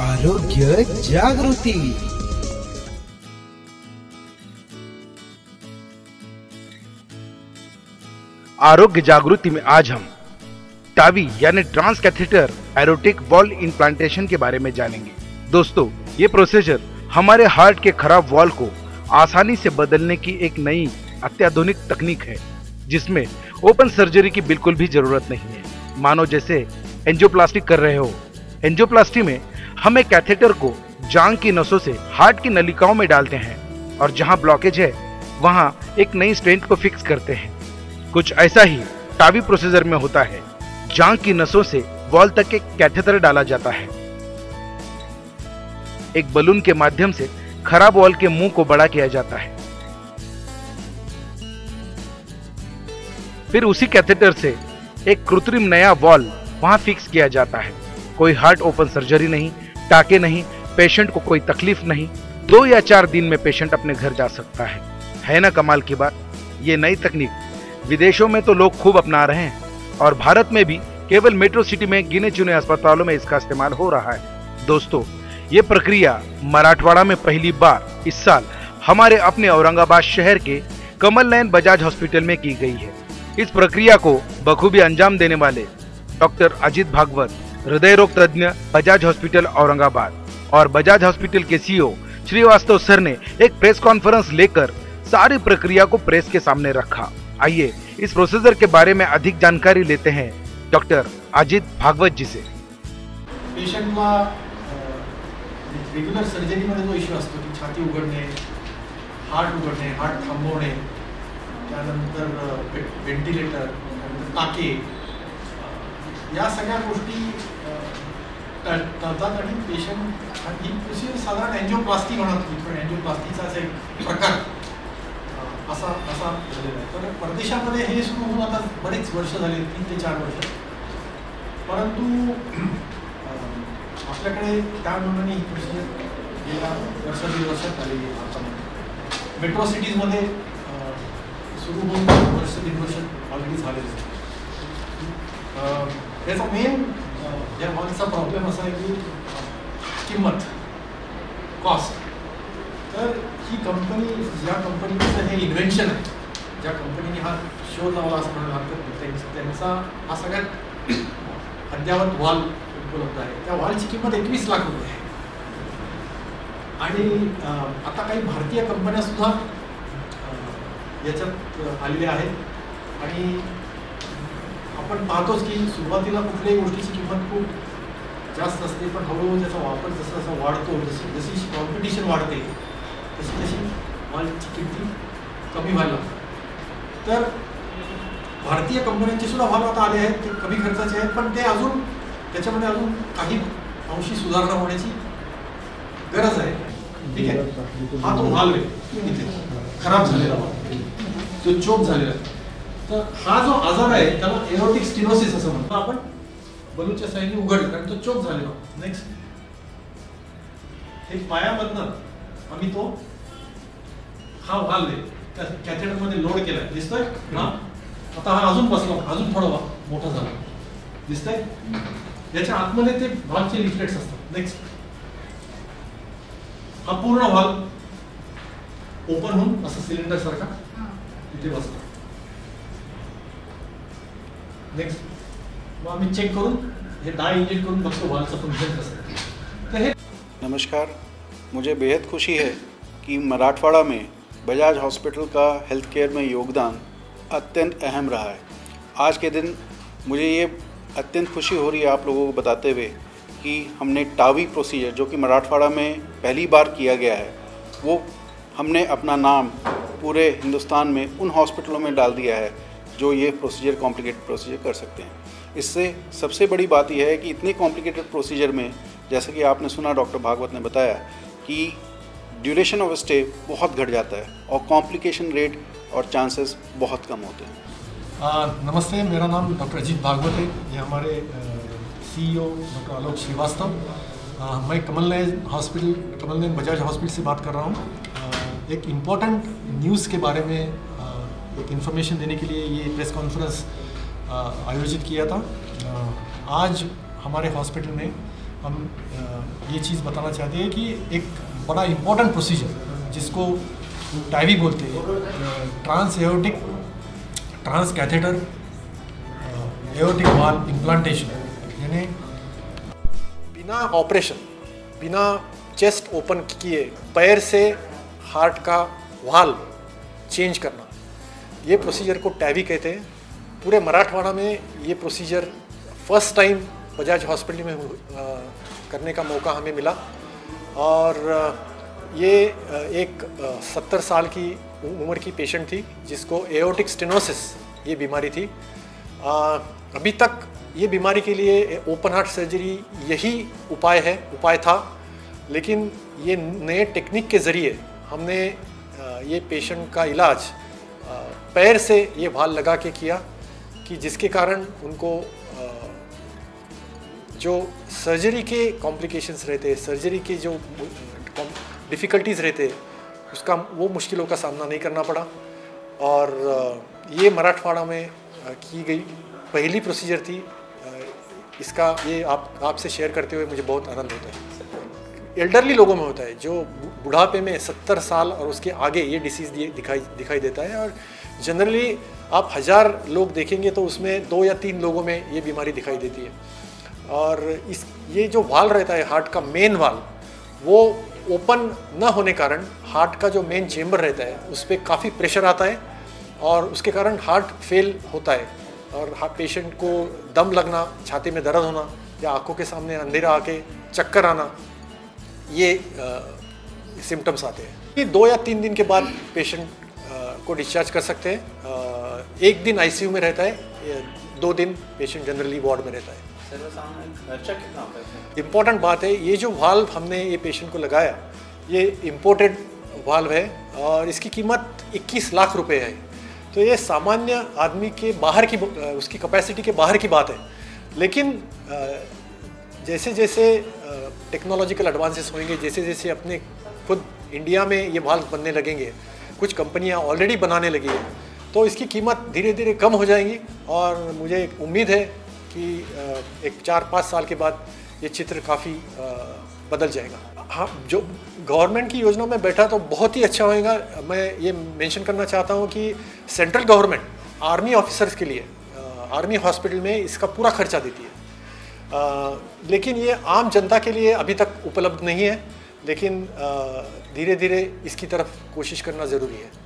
आरोग्य जागृति। आरोग्य जागृति में आज हम टावी यानी trans catheter aortic valve implantation के बारे में जानेंगे। दोस्तों, ये प्रोसीजर हमारे हार्ट के खराब वॉल को आसानी से बदलने की एक नई अत्याधुनिक तकनीक है, जिसमें ओपन सर्जरी की बिल्कुल भी ज़रूरत नहीं है। मानो जैसे एंजियोप्लास्टिक कर रहे हो। एंजियोप्लास्टी में हम एक कैथेटर को जांग की नसों से हार्ट की नलिकाओं में डालते हैं और जहाँ ब्लॉकेज है, वहाँ एक नई स्टेंट को फिक्स करते हैं। कुछ ऐसा ही टावी प्रोसीजर में होता है, जांग की नसों से वॉल तक एक कैथेटर डाला जाता है। एक बलून के माध्यम से खराब वॉल के मुँह को बड़ा किया जाता है। फिर उसी कैथेटर से एक कृत्रिम नया वॉल वहाँ फिक्स किया जाता है। कोई हार्ट ओपन सर्जरी नहीं टाके नहीं पेशेंट को कोई तकलीफ़ नहीं। दो या चार दिन में पेशेंट अपने घर जा सकता है। है ना कमाल की बात? ये नई तकनीक। विदेशों में तो लोग खूब अपना रहे हैं। और भारत में भी केवल मेट्रो सिटी में गिने चुने अस्पतालों में इसका इस्तेमाल हो रहा है। दोस्तों, ये प्रक्रिया मराठवाड़ा में पहली बार इस साल हमारे अपने औरंगाबाद शहर के कमल नयन बजाज हॉस्पिटल में की गई है। इस प्रक्रिया को बखूबी अंजाम देने वाले डॉक्टर अजित भागवत हृदय रोग तज्ञ, बजाज हॉस्पिटल, औरंगाबाद। और बजाज हॉस्पिटल के सीईओ श्रीवास्तव सर ने एक प्रेस कॉन्फ्रेंस लेकर सारी प्रक्रिया को प्रेस के सामने रखा। आइए, इस प्रोसीजर के बारे में अधिक जानकारी लेते हैं डॉक्टर अजित भागवत जी से। पेशंटला रेग्युलर सर्जरीमध्ये जो इश्यू असतो, की छाती उघडणे, हार्ट उघडणे, हार्ट थांबवणे, त्यानंतर व्हेंटिलेटर त्यानंतर टाके या सगळ्या गोष्टी करतात आणि पेशंट ही प्रोसिजर साधारण अँजिओप्लास्टी म्हणत होती पण अँजिओप्लास्टीचाच एक प्रकार असा असा झालेला आहे. तर परदेशामध्ये हे सुरू होऊन आता बरेच वर्ष झाले तीन ते चार वर्ष. परंतु आपल्याकडे त्या मानाने ही प्रोसिजर गेल्या वर्ष दीड वर्षात आलेली आहे भारतामध्ये मेट्रो सिटीजमध्ये सुरू होऊन वर्ष दीड वर्ष ऑलरेडी झालेलं आहे अं, मेन या मागचा प्रॉब्लेम असा आहे की किंमत कॉस्ट तर ही कंपनी ज्या कंपनीचं हे इन्व्हेन्शन आहे ज्या कंपनीने हा शोध लावला असं म्हणायला हरकत त्यांचा हा सगळ्यात अद्यावत वॉल उपलब्ध आहे त्या वॉलची किंमत एकवीस लाख रुपये आहे आणि आता काही भारतीय कंपन्यासुद्धा याच्यात आलेल्या आहेत आणि आपण पाहतोच की सुरुवातीला कुठल्याही गोष्टीची किंमत खूप जास्त असते, पण हळूहळू त्याचा वापर जसा जसा कॉम्पिटिशन वाढते, तशी तशी मालची किमती कमी व्हायला लागतात तर भारतीय कंपन्यांचे सुद्धा भाव आता आले आहेत, ते कमी खर्चाचे आहेत, पण ते अजून त्याच्यामध्ये अजून काही अंशी सुधारणा होण्याची गरज आहे. ठीक आहे? हा तो आहे. खराब झालेला जो चोक झालेला आहे. तर हा जो आजार आहे त्याला एरोटिक स्टिनोसिस असं म्हणतो. आपण बलूच्या साईडने उघड कारण तो चोक झालेला. नेक्स्ट हे पायामधनं आम्ही तो हा त्या कॅथेटरमध्ये लोड केलाय. दिसतोय? हा? आता हा अजून बसला. अजून थोडा मोठा झाला. दिसतंय? याच्या आतमध्ये ते भागचे लिफलेट्स असतात. नेक्स्ट हा पूर्ण भाग ओपन होऊन असं सिलेंडर सारखा इथे बसतो नेक्स्ट चेक वालचं फ़ंक्शन नमस्कार, मुझे बेहद खुशी है कि मराठवाड़ा में बजाज हॉस्पिटल का हेल्थ केयर में योगदान अत्यंत अहम रहा है। आज के दिन मुझे ये अत्यंत खुशी हो रही है आप लोगों को बताते हुए कि हमने टावी प्रोसीजर जो कि मराठवाड़ा में पहली बार किया गया है, वो हमने अपना नाम पूरे हिंदुस्तान में उन हॉस्पिटलों में डाल दिया है जो ये प्रोसीजर कॉम्प्लिकेटेड प्रोसीजर कर सकते हैं। इससे सबसे बड़ी बात यह है कि इतने कॉम्प्लिकेटेड प्रोसीजर में जैसे कि आपने सुना डॉक्टर भागवत ने बताया कि ड्यूरेशन ऑफ़ स्टे बहुत घट जाता है और कॉम्प्लिकेशन रेट और चांसेस बहुत कम होते हैं। आ, नमस्ते मेरा नाम डॉक्टर अजीत भागवत है। ये हमारे सीईओ डॉक्टर आलोक श्रीवास्तव। मैं कमल हॉस्पिटल कमल बजाज हॉस्पिटल से बात कर रहा हूँ। एक इंपॉर्टेंट न्यूज़ के बारे में एक इन्फॉर्मेशन देने के लिए ये प्रेस कॉन्फ्रेंस आयोजित किया था। आज हमारे हॉस्पिटल में हम ये चीज़ बताना चाहते हैं कि एक बड़ा इम्पोर्टेंट प्रोसीजर जिसको टाइवी बोलते हैं trans aortic trans catheter aortic valve implantation यानी बिना ऑपरेशन बिना चेस्ट ओपन किए पैर से हार्ट का वाल चेंज करना। ये प्रोसीजर को टैवी कहते हैं। पूरे मराठवाड़ा में ये procedure first time Bajaj hospital में करने का मौका हमें मिला। और ये एक सत्तर साल की उम्र की पेशेंट थी जिसको एओटिक स्टेनोसिस ये बीमारी थी। आ, अभी तक ये बीमारी के लिए ओपन हार्ट सर्जरी यही उपाय है उपाय था। लेकिन ये नए टेक्निक के ज़रिए हमने ये पेशेंट का इलाज पैर से ये भाल लगा के किया कि जिसके कारण उनको जो सर्जरी के कॉम्प्लिकेशंस रहते, सर्जरी के जो डिफ़िकल्टीज़ रहते, उसका वो मुश्किलों का सामना नहीं करना पड़ा। और ये मराठवाड़ा में की गई पहली प्रोसीजर थी। इसका ये आप, आपसे शेयर करते हुए मुझे बहुत आनंद होता है। एल्डरली लोगों में होता है, जो बुढ़ापे में सत्तर साल और उसके आगे ये डिसीज़ दिखाई दिखाई देता है। और जनरली आप हज़ार लोग देखेंगे तो उसमें दो या तीन लोगों में ये बीमारी दिखाई देती है। और इस, ये जो वाल रहता है, हार्ट का मेन वाल, वो ओपन न होने कारण हार्ट का जो मेन चेम्बर रहता है, उस पर काफ़ी प्रेशर आता है और उसके कारण हार्ट फेल होता है। और हाँ पेशेंट को दम लगना, छाती में दर्द होना या आँखों के सामने अंधेरा आके चक्कर आना, ये सिम्टम्स आते हैं। ये दो या तीन दिन के बाद पेशेंट को डिस्चार्ज कर सकते हैं। एक दिन आईसीयू में रहता है दो दिन पेशेंट जनरली वार्ड में रहता है। इम्पोर्टेंट बात है ये जो वाल्व हमने ये पेशेंट को लगाया ये इम्पोर्टेड वाल्व है और इसकी कीमत 21 लाख रुपए है। तो ये सामान्य आदमी के बाहर की उसकी कैपेसिटी के बाहर की बात है। लेकिन जैसे जैसे टेक्नोलॉजिकल एडवांसेस होंगे जैसे जैसे अपने खुद इंडिया में ये माल बनने लगेंगे कुछ कंपनियाँ ऑलरेडी बनाने लगी हैं। तो इसकी कीमत धीरे धीरे कम हो जाएँगी और मुझे एक उम्मीद है कि एक चार पाँच साल के बाद ये चित्र काफ़ी बदल जाएगा। हाँ जो गवर्नमेंट की योजना में बैठा तो बहुत ही अच्छा होएगा। मैं ये मेंशन करना चाहता हूँ कि सेंट्रल गवर्नमेंट आर्मी ऑफिसर्स के लिए आर्मी हॉस्पिटल में इसका पूरा खर्चा देती है। आ, लेकिन ये आम जनता के लिए अभी तक उपलब्ध नहीं है। लेकिन धीरे धीरे इसकी तरफ़ कोशिश करना ज़रूरी है।